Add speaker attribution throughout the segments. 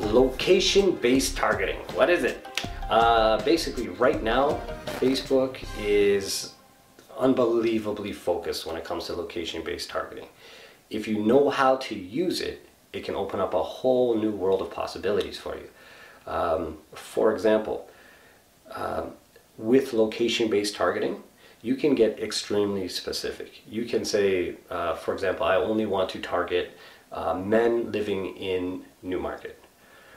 Speaker 1: Location-based targeting. What is it? Uh, basically, right now, Facebook is unbelievably focused when it comes to location-based targeting. If you know how to use it, it can open up a whole new world of possibilities for you. Um, for example, um, with location-based targeting, you can get extremely specific. You can say, uh, for example, I only want to target uh, men living in Newmarket.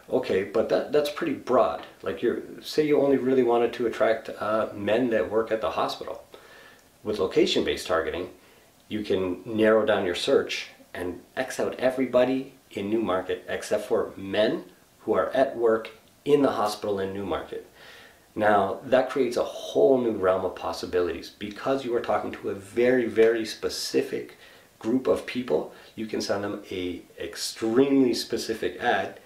Speaker 1: Okay, but that, that's pretty broad. Like you say you only really wanted to attract uh, men that work at the hospital. With location-based targeting, you can narrow down your search and X out everybody in Newmarket except for men who are at work in the hospital in Newmarket. Now, that creates a whole new realm of possibilities. Because you are talking to a very, very specific group of people, you can send them a extremely specific ad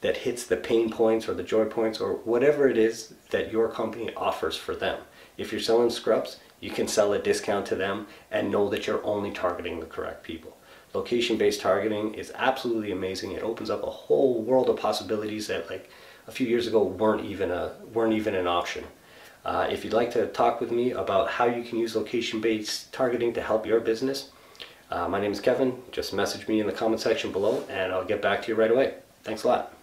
Speaker 1: that hits the pain points or the joy points or whatever it is that your company offers for them. If you're selling scrubs, you can sell a discount to them and know that you're only targeting the correct people. Location-based targeting is absolutely amazing. It opens up a whole world of possibilities that like a few years ago weren't even a weren't even an option. Uh, if you'd like to talk with me about how you can use location-based targeting to help your business, uh, my name is Kevin. Just message me in the comment section below and I'll get back to you right away. Thanks a lot.